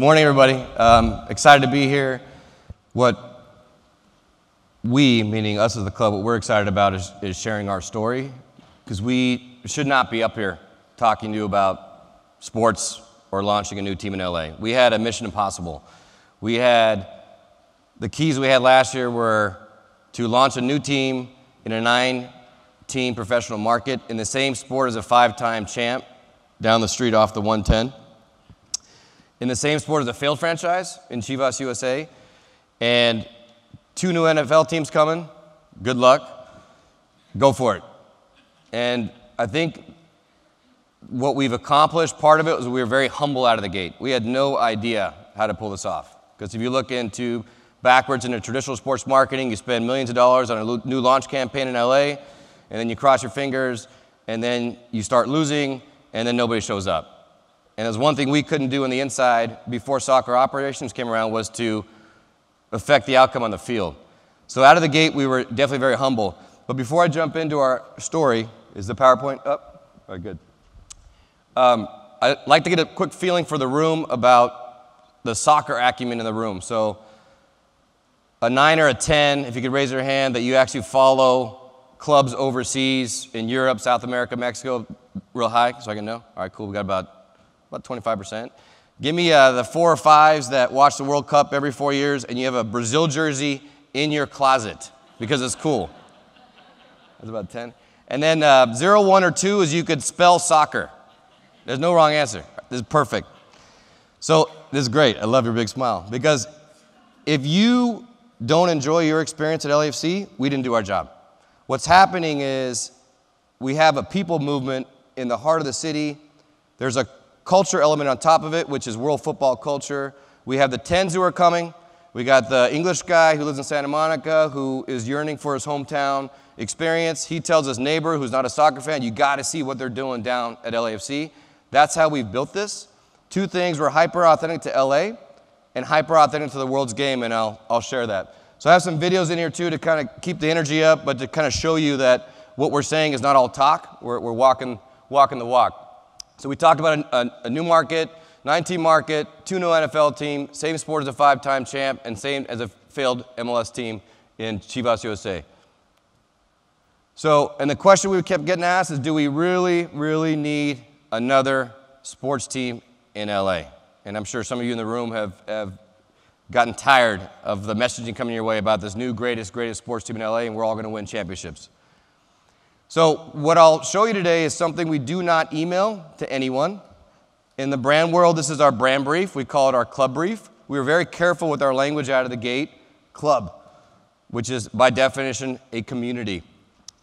Good morning, everybody. Um, excited to be here. What we, meaning us as the club, what we're excited about is, is sharing our story because we should not be up here talking to you about sports or launching a new team in LA. We had a mission impossible. We had the keys we had last year were to launch a new team in a nine team professional market in the same sport as a five time champ down the street off the 110. In the same sport as a failed franchise in Chivas USA. And two new NFL teams coming. Good luck. Go for it. And I think what we've accomplished, part of it was we were very humble out of the gate. We had no idea how to pull this off. Because if you look into backwards into traditional sports marketing, you spend millions of dollars on a new launch campaign in LA, and then you cross your fingers, and then you start losing, and then nobody shows up. And as one thing we couldn't do on the inside before soccer operations came around was to affect the outcome on the field. So out of the gate, we were definitely very humble. But before I jump into our story, is the PowerPoint up? All right, good. Um, I'd like to get a quick feeling for the room about the soccer acumen in the room. So, a nine or a 10, if you could raise your hand, that you actually follow clubs overseas in Europe, South America, Mexico, real high, so I can know. All right, cool. We got about, about 25%. Give me uh, the four or fives that watch the World Cup every four years and you have a Brazil jersey in your closet because it's cool. That's about 10. And then uh, zero, one, or two is you could spell soccer. There's no wrong answer. This is perfect. So, this is great. I love your big smile because if you don't enjoy your experience at LAFC, we didn't do our job. What's happening is we have a people movement in the heart of the city. There's a culture element on top of it, which is world football culture. We have the tens who are coming. We got the English guy who lives in Santa Monica who is yearning for his hometown experience. He tells his neighbor who's not a soccer fan, you got to see what they're doing down at LAFC. That's how we've built this. Two things were hyper authentic to LA and hyper authentic to the world's game, and I'll, I'll share that. So I have some videos in here too to kind of keep the energy up, but to kind of show you that what we're saying is not all talk. We're, we're walking, walking the walk. So we talked about a, a, a new market, 19 market, two new NFL team, same sport as a five-time champ, and same as a failed MLS team in Chivas USA. So, and the question we kept getting asked is, do we really, really need another sports team in LA? And I'm sure some of you in the room have, have gotten tired of the messaging coming your way about this new greatest, greatest sports team in LA, and we're all going to win championships. So, what I'll show you today is something we do not email to anyone. In the brand world, this is our brand brief. We call it our club brief. We were very careful with our language out of the gate club, which is by definition a community.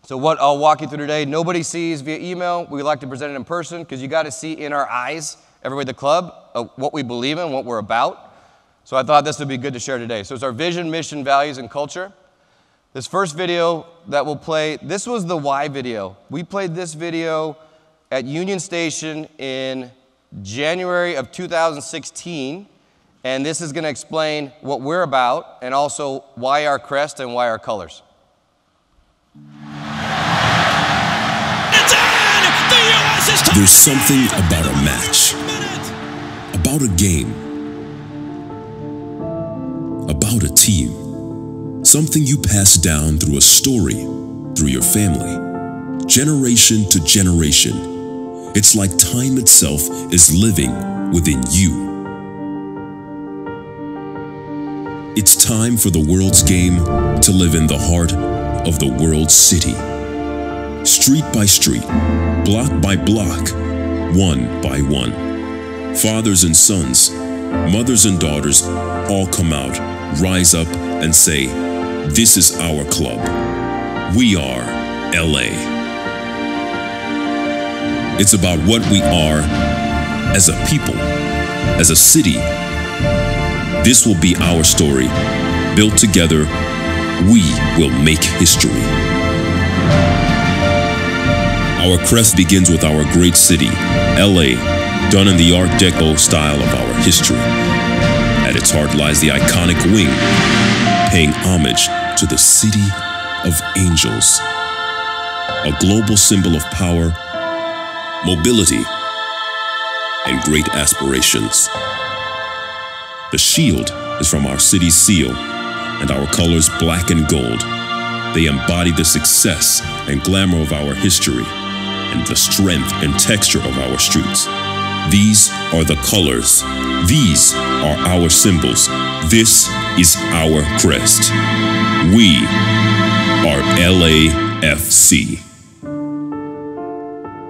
So, what I'll walk you through today, nobody sees via email. We like to present it in person because you got to see in our eyes, everybody the club, uh, what we believe in, what we're about. So, I thought this would be good to share today. So, it's our vision, mission, values, and culture. This first video that we'll play, this was the why video. We played this video at Union Station in January of 2016. And this is going to explain what we're about and also why our crest and why our colors. There's something about a match, about a game, about a team. Something you pass down through a story, through your family, generation to generation. It's like time itself is living within you. It's time for the world's game to live in the heart of the world's city street by street, block by block, one by one. Fathers and sons, mothers and daughters all come out, rise up, and say, This is our club. We are LA. It's about what we are as a people, as a city. This will be our story. Built together, we will make history. Our crest begins with our great city, LA, done in the Art Deco style of our history. At its heart lies the iconic wing, paying homage to the city of angels, a global symbol of power, mobility, and great aspirations. The shield is from our city's seal, and our colors black and gold. They embody the success and glamour of our history and the strength and texture of our streets. These are the colors. These are our symbols. This is our crest. We are LAFC.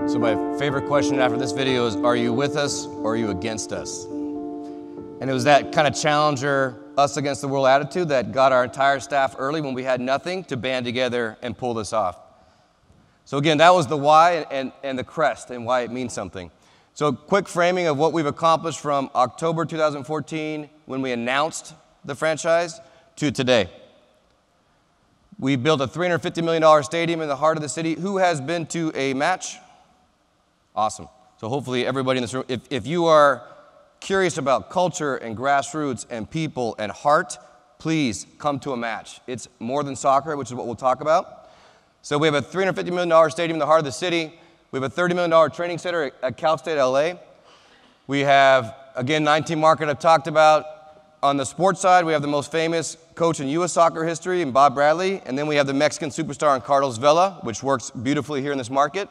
So, my favorite question after this video is Are you with us or are you against us? And it was that kind of challenger, us against the world attitude that got our entire staff early when we had nothing to band together and pull this off. So, again, that was the why and, and the crest and why it means something. So, quick framing of what we've accomplished from October 2014 when we announced the franchise to today. We built a $350 million stadium in the heart of the city. Who has been to a match? Awesome. So, hopefully, everybody in this room, if, if you are curious about culture and grassroots and people and heart, please come to a match. It's more than soccer, which is what we'll talk about. So we have a $350 million stadium in the heart of the city. We have a $30 million training center at Cal State LA. We have, again, 19 market I've talked about. On the sports side, we have the most famous coach in U.S. soccer history, in Bob Bradley. And then we have the Mexican superstar in Carlos Vela, which works beautifully here in this market.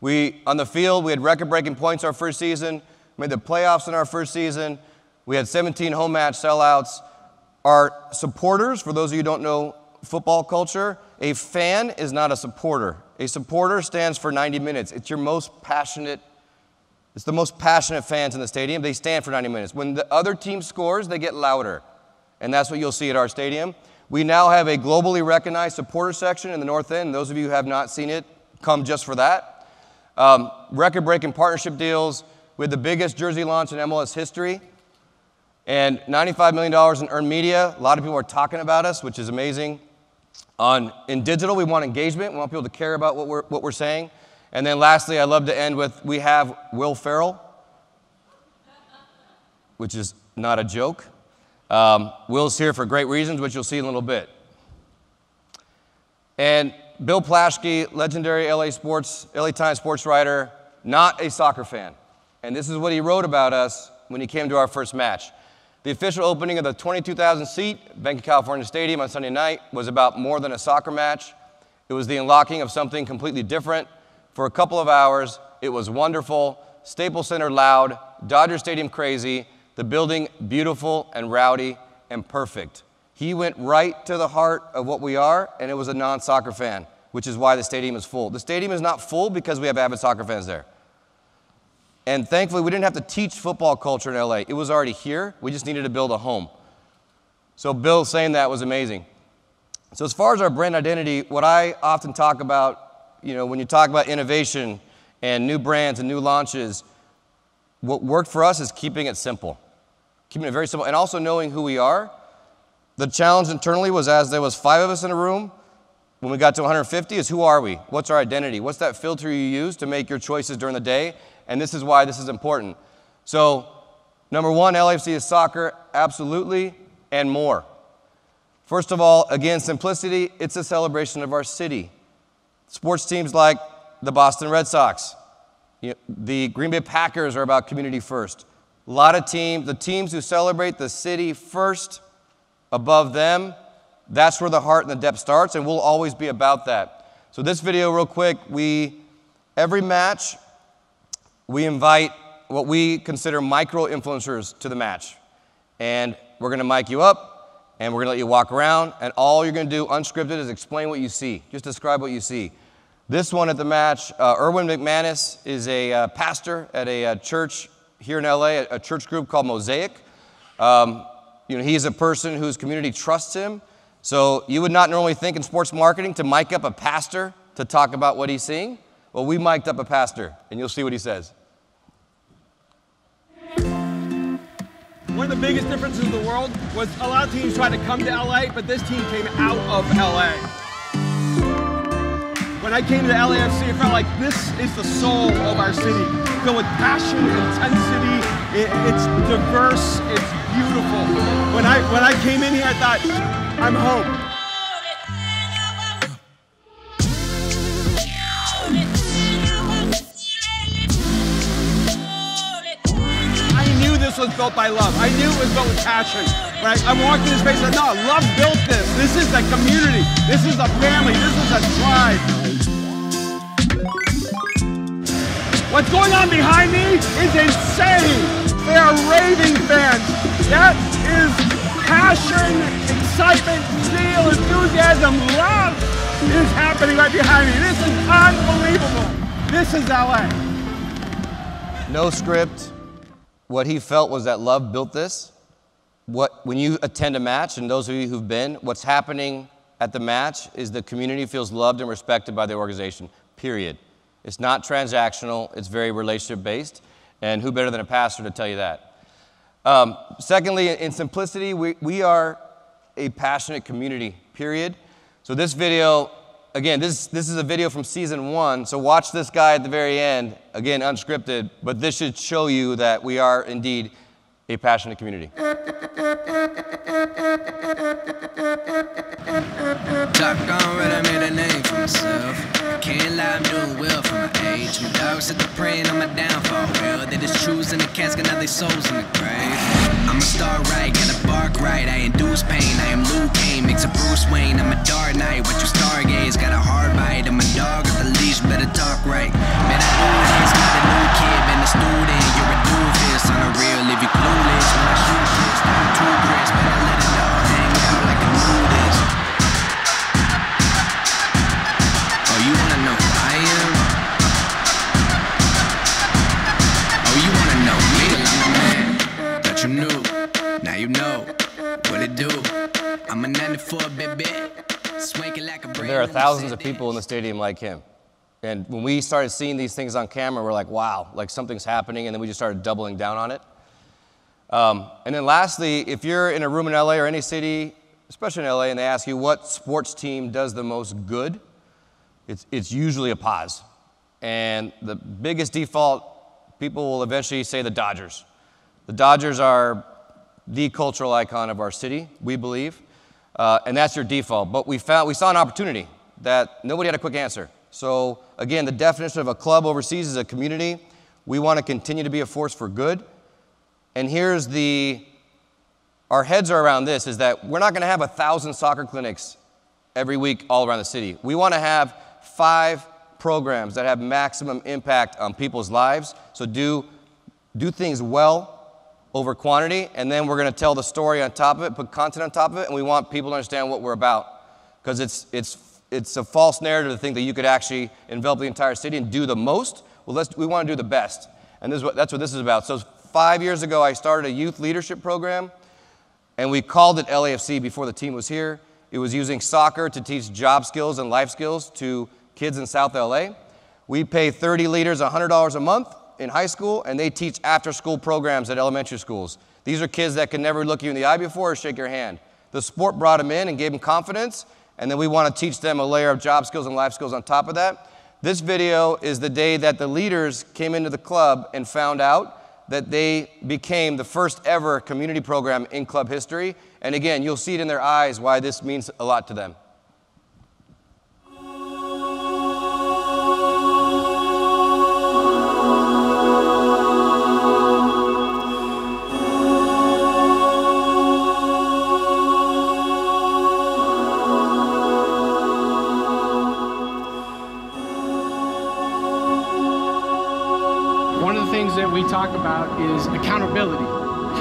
We, on the field, we had record-breaking points our first season made the playoffs in our first season. We had 17 home match sellouts. Our supporters, for those of you who don't know football culture, a fan is not a supporter. A supporter stands for 90 minutes. It's your most passionate, it's the most passionate fans in the stadium. They stand for 90 minutes. When the other team scores, they get louder. And that's what you'll see at our stadium. We now have a globally recognized supporter section in the north end. Those of you who have not seen it, come just for that. Um, record breaking partnership deals. Had the biggest jersey launch in MLS history and $95 million in earned media. A lot of people are talking about us, which is amazing. On, in digital, we want engagement. We want people to care about what we're, what we're saying. And then lastly, I love to end with we have Will Ferrell, which is not a joke. Um, Will's here for great reasons, which you'll see in a little bit. And Bill Plaschke, legendary LA sports, LA Times sports writer, not a soccer fan. And this is what he wrote about us when he came to our first match. The official opening of the 22,000 seat Banc of California Stadium on Sunday night was about more than a soccer match. It was the unlocking of something completely different. For a couple of hours, it was wonderful, Staples Center loud, Dodger Stadium crazy, the building beautiful and rowdy and perfect. He went right to the heart of what we are, and it was a non soccer fan, which is why the stadium is full. The stadium is not full because we have avid soccer fans there. And thankfully, we didn't have to teach football culture in LA. It was already here. We just needed to build a home. So, Bill saying that was amazing. So, as far as our brand identity, what I often talk about, you know, when you talk about innovation and new brands and new launches, what worked for us is keeping it simple, keeping it very simple, and also knowing who we are. The challenge internally was as there was five of us in a room, when we got to 150 is who are we? What's our identity? What's that filter you use to make your choices during the day? and this is why this is important. So, number one, LAFC is soccer, absolutely, and more. First of all, again, simplicity, it's a celebration of our city. Sports teams like the Boston Red Sox, the Green Bay Packers are about community first. A lot of teams, the teams who celebrate the city first above them, that's where the heart and the depth starts, and we'll always be about that. So, this video, real quick, we, every match, we invite what we consider micro influencers to the match. And we're going to mic you up and we're going to let you walk around. And all you're going to do unscripted is explain what you see. Just describe what you see. This one at the match, uh, Erwin McManus is a uh, pastor at a, uh, church here in LA, a, a church group called Mosaic. Um, you know, he's a person whose community trusts him. So you would not normally think in sports marketing to mic up a pastor to talk about what he's seeing. Well, we mic'd up a pastor, and you'll see what he says. One of the biggest differences in the world was a lot of teams tried to come to LA, but this team came out of LA. When I came to LAFC, it felt like this is the soul of our city, filled with passion, intensity. It, it's diverse, it's beautiful. When I when I came in here, I thought, I'm home. I knew this was built by love. I knew it was built with passion. Right? I'm walking in space and no, love built this. This is a community. This is a family. This is a tribe. What's going on behind me is insane. They are raving fans. That is passion, excitement, zeal, enthusiasm, love is happening right behind me. This is unbelievable. This is LA. No script. What he felt was that love built this. What, when you attend a match, and those of you who've been, what's happening at the match is the community feels loved and respected by the organization, period. It's not transactional, it's very relationship based. And who better than a pastor to tell you that? Um, secondly, in simplicity, we, we are a passionate community, period. So this video again, this, this is a video from season one, so watch this guy at the very end, again, unscripted, but this should show you that we are indeed a passionate community. I made a name for myself. Can't lie, I'm doing well for my age. My dogs at the praying on my downfall. Well, they just the souls in the grave. I'm a star right, gotta bark right. I induce pain, I am Luke Kane, makes a Bruce Wayne. I'm a dark knight, you stargaze. Got a hard bite, dog leash, better talk right. This, got a new kid, a student. You're a on a real, if you clueless. When I shoot shit, stop too crisp, better let it all hang out like a nudist. Oh, you wanna know who I am? Oh, you wanna know me? I'm a man that you knew. Now you know what it do. I'm a 94 baby. Like There are thousands of people in the stadium like him. And when we started seeing these things on camera, we're like, wow, like something's happening. And then we just started doubling down on it. Um, and then lastly, if you're in a room in LA or any city, especially in LA, and they ask you what sports team does the most good, it's, it's usually a pause. And the biggest default, people will eventually say the Dodgers. The Dodgers are the cultural icon of our city, we believe, uh, and that's your default. But we found we saw an opportunity that nobody had a quick answer. So again, the definition of a club overseas is a community. We want to continue to be a force for good. And here's the our heads are around this is that we're not going to have a thousand soccer clinics every week all around the city. We want to have five programs that have maximum impact on people's lives. So do do things well over quantity, and then we're going to tell the story on top of it, put content on top of it, and we want people to understand what we're about. Because it's, it's, it's a false narrative to think that you could actually envelop the entire city and do the most. Well, let's, we want to do the best. And this is what, that's what this is about. So, five years ago, I started a youth leadership program, and we called it LAFC before the team was here. It was using soccer to teach job skills and life skills to kids in South LA. We pay 30 leaders $100 a month in high school, and they teach after school programs at elementary schools. These are kids that could never look you in the eye before or shake your hand. The sport brought them in and gave them confidence, and then we want to teach them a layer of job skills and life skills on top of that. This video is the day that the leaders came into the club and found out that they became the first ever community program in club history. And again, you'll see it in their eyes why this means a lot to them.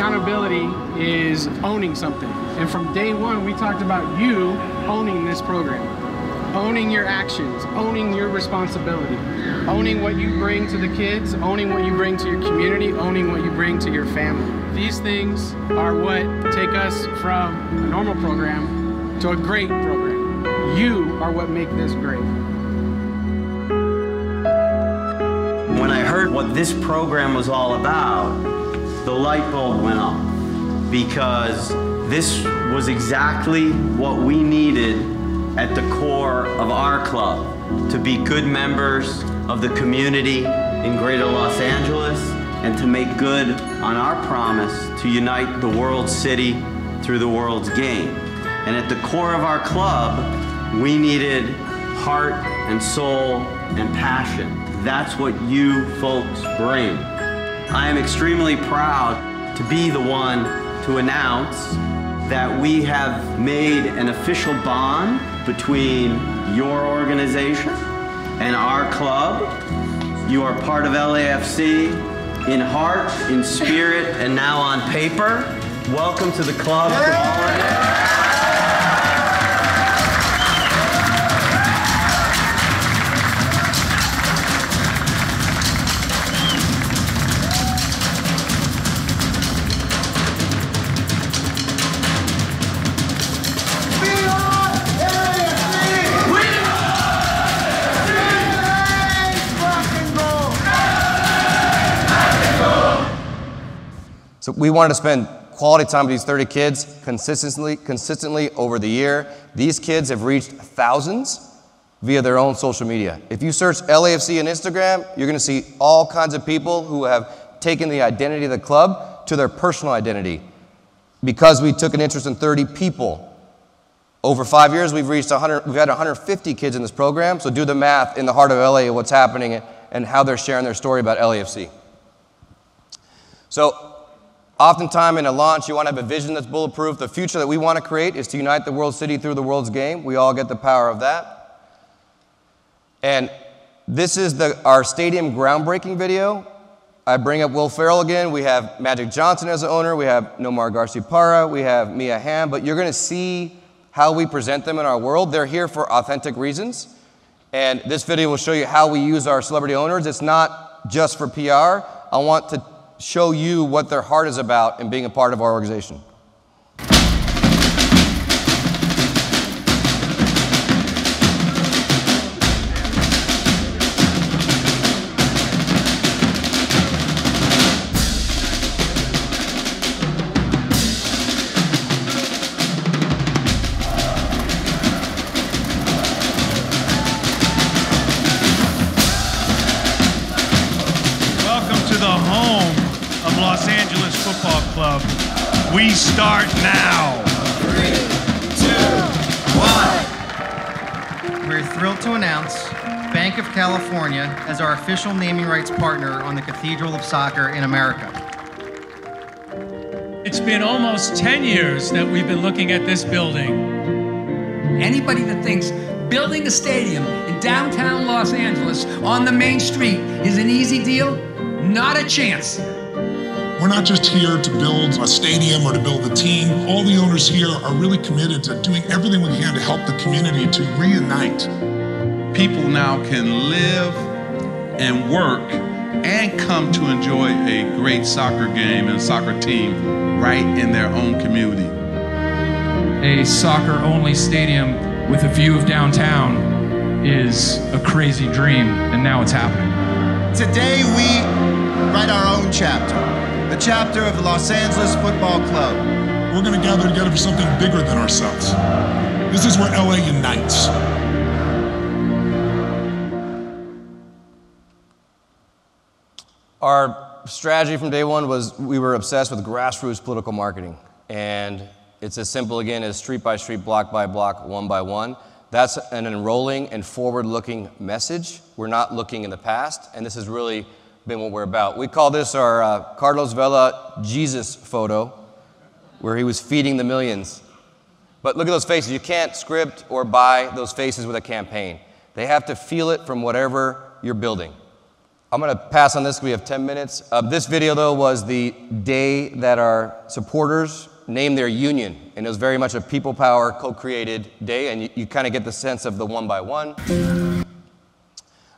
Accountability is owning something. And from day one, we talked about you owning this program, owning your actions, owning your responsibility, owning what you bring to the kids, owning what you bring to your community, owning what you bring to your family. These things are what take us from a normal program to a great program. You are what make this great. When I heard what this program was all about, the light bulb went off because this was exactly what we needed at the core of our club to be good members of the community in greater Los Angeles and to make good on our promise to unite the world city through the world's game. And at the core of our club, we needed heart and soul and passion. That's what you folks bring. I am extremely proud to be the one to announce that we have made an official bond between your organization and our club. You are part of LAFC in heart, in spirit, and now on paper. Welcome to the club. So we wanted to spend quality time with these 30 kids consistently, consistently over the year. These kids have reached thousands via their own social media. If you search LAFC on Instagram, you're going to see all kinds of people who have taken the identity of the club to their personal identity. Because we took an interest in 30 people. Over five years, we've reached 100, we've had 150 kids in this program. So do the math in the heart of LA, what's happening and how they're sharing their story about LAFC. So Oftentimes, in a launch, you want to have a vision that's bulletproof. The future that we want to create is to unite the world city through the world's game. We all get the power of that. And this is the, our stadium groundbreaking video. I bring up Will Ferrell again. We have Magic Johnson as the owner. We have Nomar Garciaparra. We have Mia Hamm. But you're going to see how we present them in our world. They're here for authentic reasons. And this video will show you how we use our celebrity owners. It's not just for PR. I want to show you what their heart is about in being a part of our organization. Official naming rights partner on the Cathedral of Soccer in America. It's been almost 10 years that we've been looking at this building. Anybody that thinks building a stadium in downtown Los Angeles on the main street is an easy deal, not a chance. We're not just here to build a stadium or to build a team. All the owners here are really committed to doing everything we can to help the community to reunite. People now can live and work and come to enjoy a great soccer game and soccer team right in their own community. A soccer only stadium with a view of downtown is a crazy dream, and now it's happening. Today we write our own chapter, the chapter of the Los Angeles Football Club. We're going to gather together for something bigger than ourselves. This is where LA unites. Our strategy from day one was we were obsessed with grassroots political marketing. And it's as simple again as street by street, block by block, one by one. That's an enrolling and forward looking message. We're not looking in the past, and this has really been what we're about. We call this our uh, Carlos Vela Jesus photo, where he was feeding the millions. But look at those faces. You can't script or buy those faces with a campaign. They have to feel it from whatever you're building. I'm going to pass on this. We have 10 minutes. Uh, this video, though, was the day that our supporters named their union, and it was very much a people power co created day, and you, you kind of get the sense of the one by one.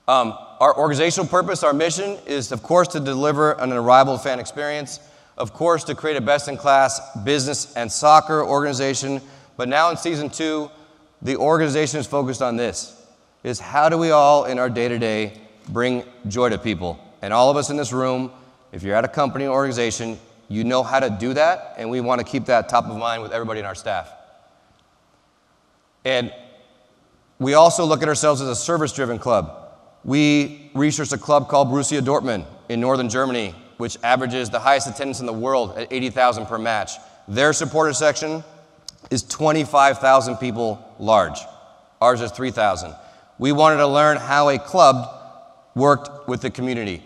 Um, our organizational purpose, our mission is, of course, to deliver an arrival fan experience, of course, to create a best in class business and soccer organization. But now in season two, the organization is focused on this is how do we all in our day to day bring joy to people? And all of us in this room, if you're at a company or organization, you know how to do that, and we want to keep that top of mind with everybody in our staff. And we also look at ourselves as a service driven club. We researched a club called Borussia Dortmund in northern Germany, which averages the highest attendance in the world at 80,000 per match. Their supporter section is 25,000 people large. Ours is 3,000. We wanted to learn how a club worked with the community.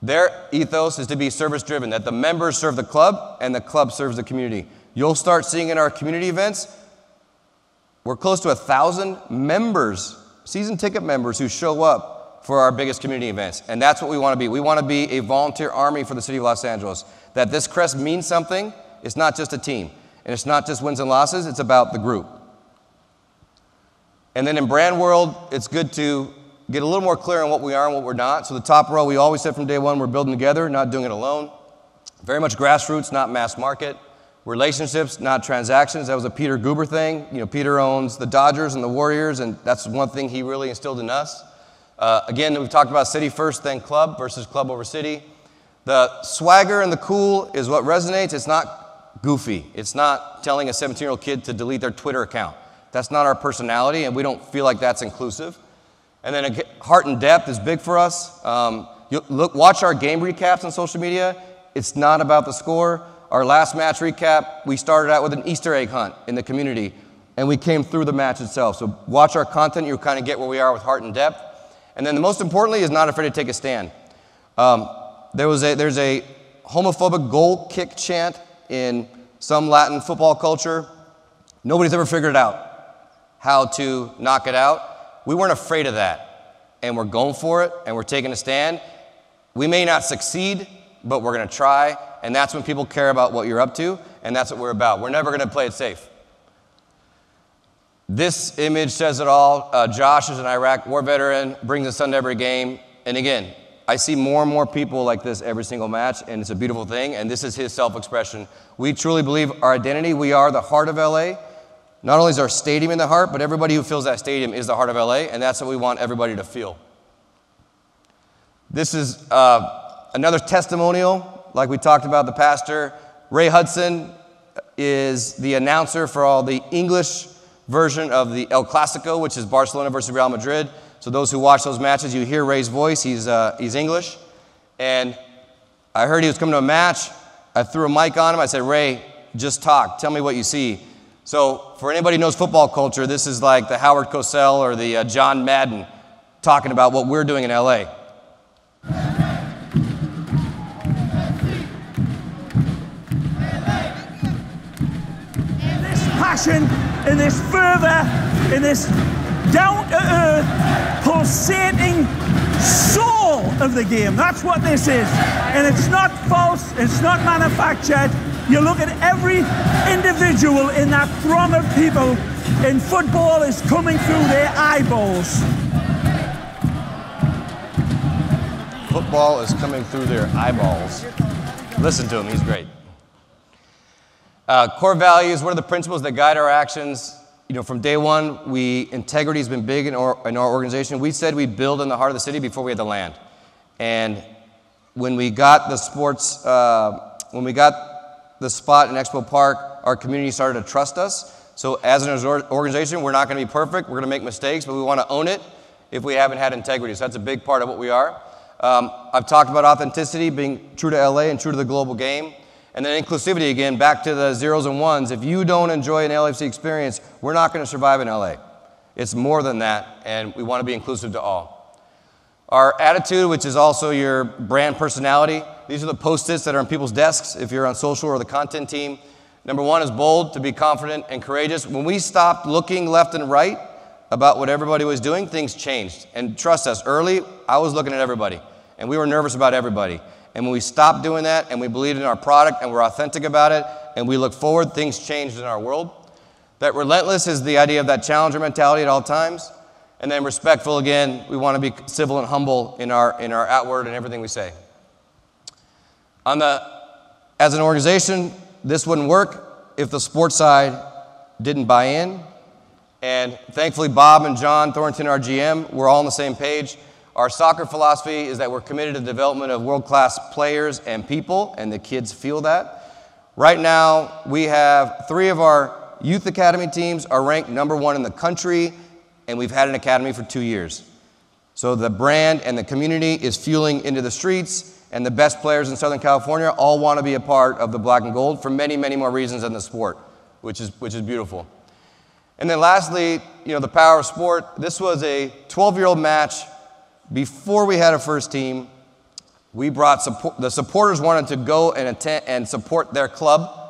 Their ethos is to be service driven, that the members serve the club and the club serves the community. You'll start seeing in our community events, we're close to a thousand members, season ticket members who show up for our biggest community events. And that's what we want to be. We want to be a volunteer army for the city of Los Angeles. That this crest means something. It's not just a team. And it's not just wins and losses, it's about the group. And then in brand world, it's good to get a little more clear on what we are and what we're not. So the top row, we always said from day one, we're building together, not doing it alone. Very much grassroots, not mass market. Relationships, not transactions. That was a Peter Guber thing. You know, Peter owns the Dodgers and the Warriors, and that's one thing he really instilled in us. Uh, again, we've talked about city first, then club versus club over city. The swagger and the cool is what resonates. It's not goofy. It's not telling a 17 year old kid to delete their Twitter account. That's not our personality, and we don't feel like that's inclusive. And then heart and depth is big for us. Um, look, watch our game recaps on social media. It's not about the score. Our last match recap, we started out with an Easter egg hunt in the community, and we came through the match itself. So watch our content. You'll kind of get where we are with heart and depth. And then the most importantly is not afraid to take a stand. Um, there was a, there's a homophobic goal kick chant in some Latin football culture. Nobody's ever figured out how to knock it out. We weren't afraid of that. And we're going for it and we're taking a stand. We may not succeed, but we're going to try. And that's when people care about what you're up to. And that's what we're about. We're never going to play it safe. This image says it all. Uh, Josh is an Iraq war veteran, brings his son to every game. And again, I see more and more people like this every single match, and it's a beautiful thing. And this is his self expression. We truly believe our identity. We are the heart of LA. Not only is our stadium in the heart, but everybody who fills that stadium is the heart of LA, and that's what we want everybody to feel. This is uh, another testimonial, like we talked about the pastor. Ray Hudson is the announcer for all the English version of the El Clasico, which is Barcelona versus Real Madrid. So those who watch those matches, you hear Ray's voice. He's, uh, he's English. And I heard he was coming to a match. I threw a mic on him. I said, Ray, just talk. Tell me what you see. So, for anybody who knows football culture, this is like the Howard Cosell or the uh, John Madden talking about what we're doing in LA. This passion, in this fervor, in this down to earth, pulsating soul of the game. That's what this is. And it's not false, it's not manufactured. You look at every individual in that throng of people, and football is coming through their eyeballs. Football is coming through their eyeballs. Listen to him, he's great. Uh, core values, what are the principles that guide our actions? You know, from day one, we integrity has been big in our, in our organization. We said we'd build in the heart of the city before we had the land. And when we got the sports, uh, when we got the spot in Expo Park, our community started to trust us. So, as an organization, we're not going to be perfect. We're going to make mistakes, but we want to own it if we haven't had integrity. So, that's a big part of what we are. Um, I've talked about authenticity, being true to LA and true to the global game. And then inclusivity again, back to the zeros and ones. If you don't enjoy an LFC experience, we're not going to survive in LA. It's more than that, and we want to be inclusive to all. Our attitude, which is also your brand personality, these are the post its that are on people's desks if you're on social or the content team. Number one is bold, to be confident and courageous. When we stopped looking left and right about what everybody was doing, things changed. And trust us, early, I was looking at everybody, and we were nervous about everybody. And when we stopped doing that and we believed in our product and we're authentic about it and we look forward, things changed in our world. That relentless is the idea of that challenger mentality at all times. And then respectful again, we want to be civil and humble in our, in our outward and everything we say. On the, as an organization, this wouldn't work if the sports side didn't buy in. And thankfully, Bob and John Thorrington, our GM, we're all on the same page. Our soccer philosophy is that we're committed to the development of world class players and people, and the kids feel that. Right now, we have three of our youth academy teams are ranked number one in the country and we've had an academy for two years. So the brand and the community is fueling into the streets, and the best players in Southern California all want to be a part of the black and gold for many, many more reasons than the sport, which is, which is beautiful. And then lastly, you know, the power of sport. This was a 12 year old match before we had a first team. We brought support, the supporters wanted to go and attend and support their club.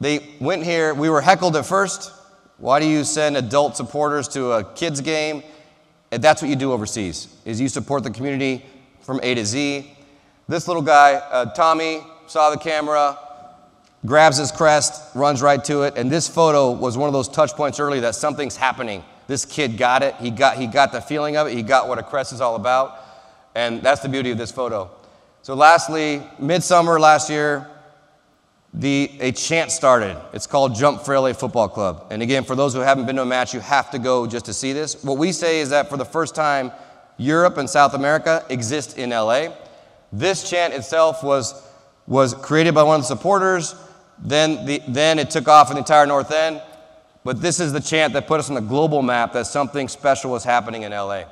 They went here. We were heckled at first. Why do you send adult supporters to a kids game? And that's what you do overseas. Is you support the community from A to Z. This little guy, uh, Tommy, saw the camera, grabs his crest, runs right to it, and this photo was one of those touch points early that something's happening. This kid got it. He got, he got the feeling of it. He got what a crest is all about. And that's the beauty of this photo. So, lastly, midsummer last year, the, a chant started. It's called Jump for LA Football Club. And again, for those who haven't been to a match, you have to go just to see this. What we say is that for the first time, Europe and South America exist in LA. This chant itself was, was created by one of the supporters. Then, the, then it took off in the entire North End. But this is the chant that put us on the global map that something special was happening in LA.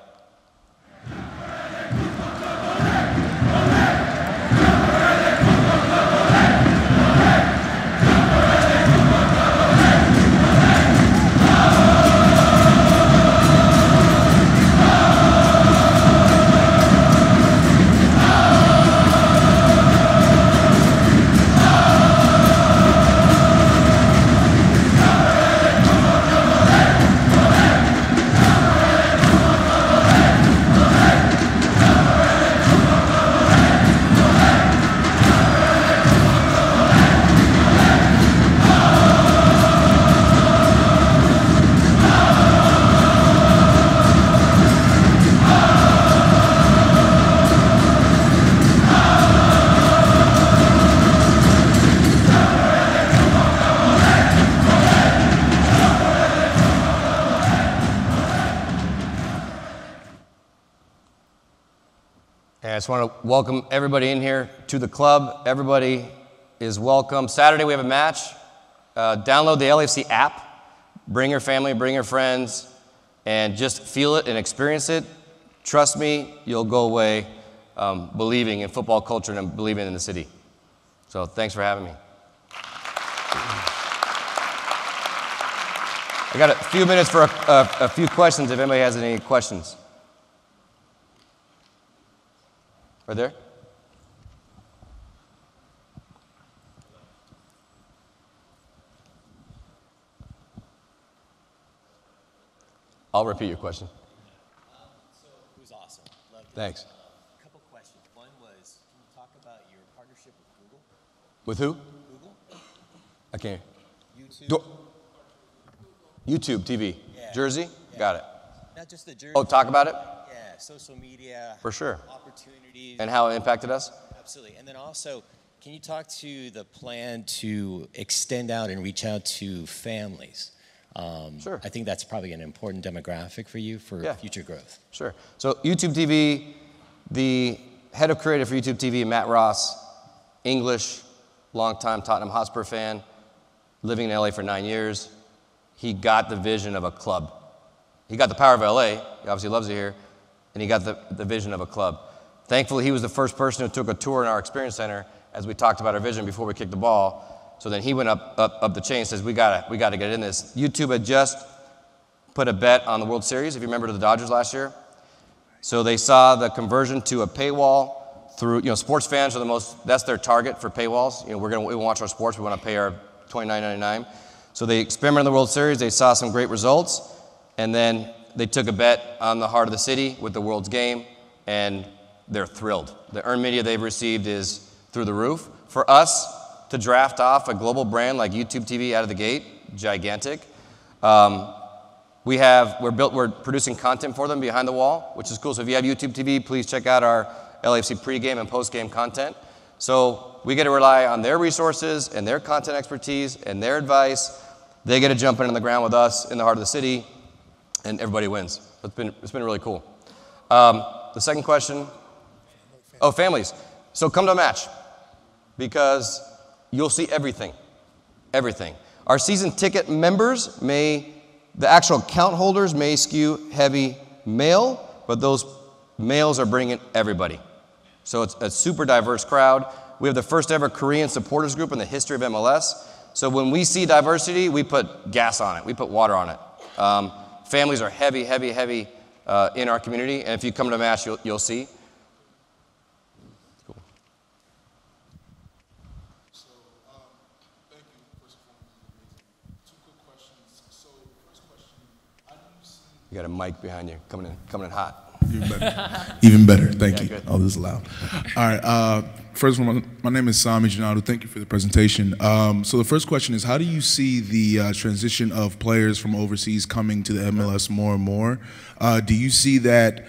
Welcome everybody in here to the club. Everybody is welcome. Saturday we have a match. Uh, download the LFC app. Bring your family, bring your friends, and just feel it and experience it. Trust me, you'll go away um, believing in football culture and believing in the city. So thanks for having me. I got a few minutes for a, a, a few questions if anybody has any questions. Right there? I'll repeat your question. Um, so it was awesome. Loved it. Thanks. A couple questions. One was, can you talk about your partnership with Google? With who? Google? I can't. YouTube. Do- YouTube TV. Yeah. Jersey? Got it. Not just the Jersey. Oh, talk about it? Social media. For sure. Opportunities. And how it impacted us? Absolutely. And then also, can you talk to the plan to extend out and reach out to families? Um, Sure. I think that's probably an important demographic for you for Yeah. future growth. Sure. So YouTube TV, the head of creative for YouTube TV, Matt Ross, English, longtime Tottenham Hotspur fan, living in LA for nine years. He got the vision of a club. He got the power of LA. He obviously loves it here. And he got the, the vision of a club. Thankfully, he was the first person who took a tour in our experience center as we talked about our vision before we kicked the ball. So then he went up, up, up the chain and says, we gotta, we gotta get in this. YouTube had just put a bet on the World Series, if you remember to the Dodgers last year. So they saw the conversion to a paywall through, you know, sports fans are the most, that's their target for paywalls. You know, we're gonna, we watch our sports, we wanna pay our $29.99. So they experimented in the World Series, they saw some great results, and then they took a bet on the heart of the city with the World's Game, and they're thrilled. The earned media they've received is through the roof. For us to draft off a global brand like YouTube TV out of the gate, gigantic. Um, we have, we're built, we're producing content for them behind the wall, which is cool. So if you have YouTube TV, please check out our LAFC pregame and postgame content. So we get to rely on their resources and their content expertise and their advice. They get to jump in on the ground with us in the heart of the city, and everybody wins. It's been, it's been really cool. Um, the second question oh, families. So come to a match because you'll see everything. Everything. Our season ticket members may, the actual account holders may skew heavy male, but those males are bringing everybody. So it's a super diverse crowd. We have the first ever Korean supporters group in the history of MLS. So when we see diversity, we put gas on it, we put water on it. Um, Families are heavy, heavy, heavy uh, in our community. And if you come to Mass, you'll, you'll um, see. You got a mic behind you, coming in, coming in hot. Even better. Even better. Thank yeah, you. Good. All this is loud. All right. Uh, first one, my, my name is Sami Janadu. Thank you for the presentation. Um, so the first question is, how do you see the uh, transition of players from overseas coming to the MLS more and more? Uh, do you see that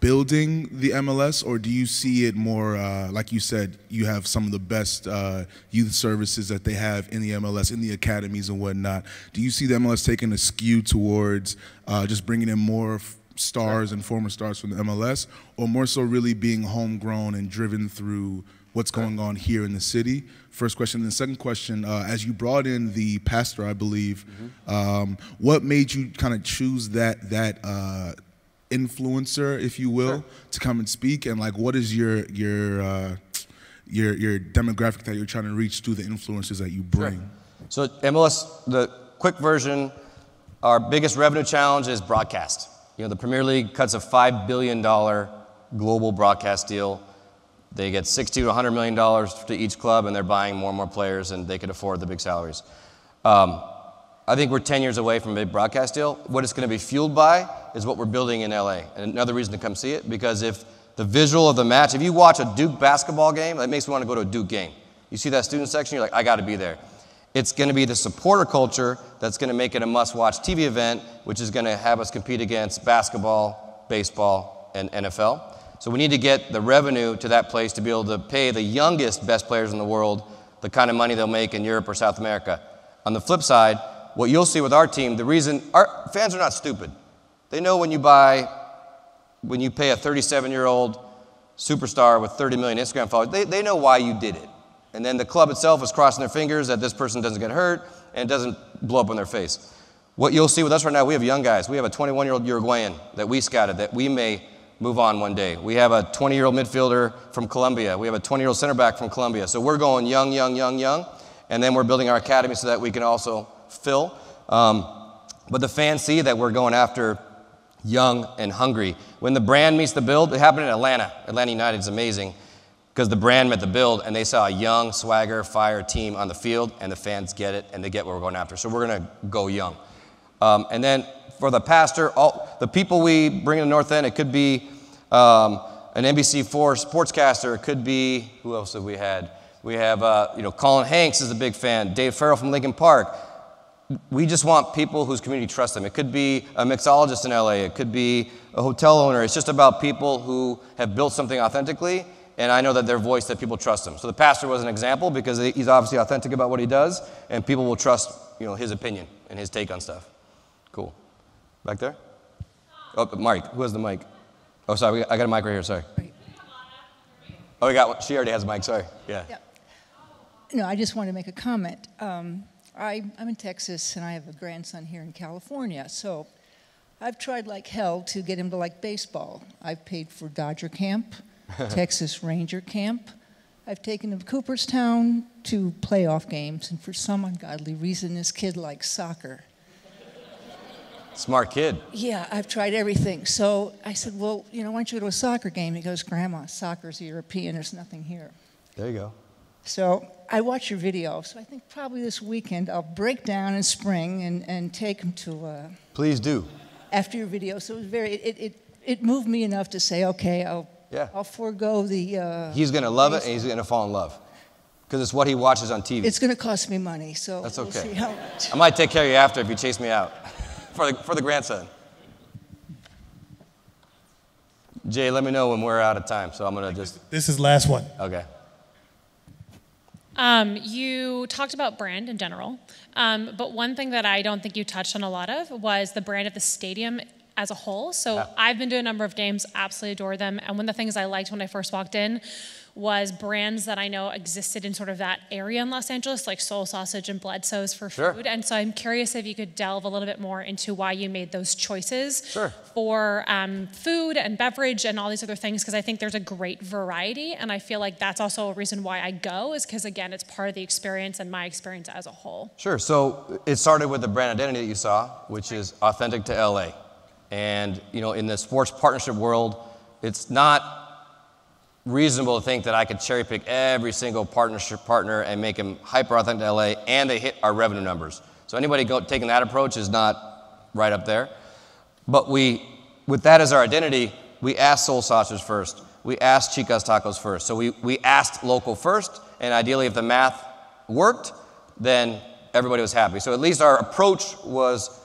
building the MLS, or do you see it more, uh, like you said, you have some of the best uh, youth services that they have in the MLS, in the academies and whatnot? Do you see the MLS taking a skew towards uh, just bringing in more stars and former stars from the MLS, or more so really being homegrown and driven through what's going on here in the city? First question. And the second question, uh, as you brought in the pastor, I believe, um, what made you kind of choose that that uh, influencer, if you will, to come and speak? And like, what is your your uh, your your demographic that you're trying to reach through the influencers that you bring? So MLS, the quick version, our biggest revenue challenge is broadcast. You know, the Premier League cuts a $5 billion global broadcast deal. They get 60 to 100 million dollars to each club, and they're buying more and more players, and they can afford the big salaries. Um, I think we're 10 years away from a big broadcast deal. What it's going to be fueled by is what we're building in LA. And another reason to come see it, because if the visual of the match, if you watch a Duke basketball game, that makes me want to go to a Duke game. You see that student section, you're like, I got to be there. It's going to be the supporter culture that's going to make it a must watch TV event, which is going to have us compete against basketball, baseball, and NFL. So we need to get the revenue to that place to be able to pay the youngest, best players in the world the kind of money they'll make in Europe or South America. On the flip side, what you'll see with our team, the reason our fans are not stupid. They know when you buy, when you pay a 37 year old superstar with 30 million Instagram followers, they, they know why you did it. And then the club itself is crossing their fingers that this person doesn't get hurt and doesn't blow up on their face. What you'll see with us right now, we have young guys. We have a 21 year old Uruguayan that we scouted that we may move on one day. We have a 20 year old midfielder from Colombia. We have a 20 year old center back from Colombia. So we're going young, young, young, young. And then we're building our academy so that we can also fill. Um, but the fans see that we're going after young and hungry. When the brand meets the build, it happened in Atlanta. Atlanta United is amazing because the brand met the build and they saw a young swagger fire team on the field and the fans get it and they get what we're going after. So we're going to go young. Um, and then for the pastor, all the people we bring in the North End, it could be um, an NBC4 sportscaster. It could be who else have we had? We have uh, you know Colin Hanks is a big fan. Dave Farrell from Linkin Park. We just want people whose community trusts them. It could be a mixologist in LA. It could be a hotel owner. It's just about people who have built something authentically, and I know that their voice that people trust them. So the pastor was an example because he's obviously authentic about what he does, and people will trust you know his opinion and his take on stuff. Cool. Back there? Oh, Mike. Who has the mic? Oh, sorry. I got a mic right here. Sorry. Oh, we got one. She already has a mic. Sorry. Yeah. No, I just wanted to make a comment. Um, I, I'm in Texas and I have a grandson here in California. So I've tried like hell to get him to like baseball. I've paid for Dodger camp, Texas Ranger camp. I've taken him to Cooperstown to playoff games, and for some ungodly reason, this kid likes soccer. Smart kid. Yeah, I've tried everything. So I said, Well, you know, why don't you go to a soccer game? He goes, Grandma, soccer's European, there's nothing here. There you go. So I watch your video. So I think probably this weekend I'll break down in spring and, and take him to uh, Please do. after your video. So it was very it, it, it moved me enough to say, okay, I'll Yeah. I'll forego the. Uh, He's going to love it and he's going to fall in love because it's what he watches on TV. it's going to cost me money, so That's we'll okay. see how. I might take care of you after if you chase me out for the, for the grandson. Jay, let me know when we're out of time. So I'm going to just. This is last one. Okay. Um, you talked about brand in general, um, but one thing that I don't think you touched on a lot of was the brand of the stadium as a whole. So I've been to a number of games, absolutely adore them. And one of the things I liked when I first walked in was brands that I know existed in sort of that area in Los Angeles, like Soul Sausage and Bludso's for Sure. food. And so I'm curious if you could delve a little bit more into why you made those choices Sure. for um, food and beverage and all these other things, because I think there's a great variety. And I feel like that's also a reason why I go, is because, again, it's part of the experience and my experience as a whole. Sure. So it started with the brand identity that you saw, which is authentic to LA. And, you know, in the sports partnership world, it's not reasonable to think that I could cherry pick every single partnership partner and make them hyper authentic to LA and they hit our revenue numbers. So anybody go, taking that approach is not right up there. But we, with that as our identity, we asked Soul Sausage first. We asked Chicas Tacos first. So we, we asked local first, and ideally, if the math worked, then everybody was happy. So at least our approach was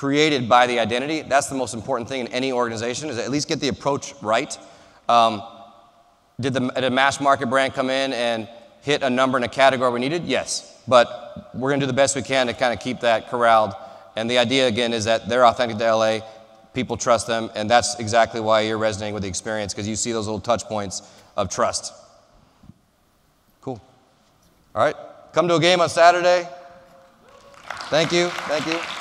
created by the identity. That's the most important thing in any organization is at least get the approach right. Um, did the did a mass market brand come in and hit a number in a category we needed? Yes. But we're going to do the best we can to kind of keep that corralled. And the idea, again, is that they're authentic to LA. People trust them. And that's exactly why you're resonating with the experience because you see those little touch points of trust. Cool. All right. Come to a game on Saturday. Thank you. Thank you.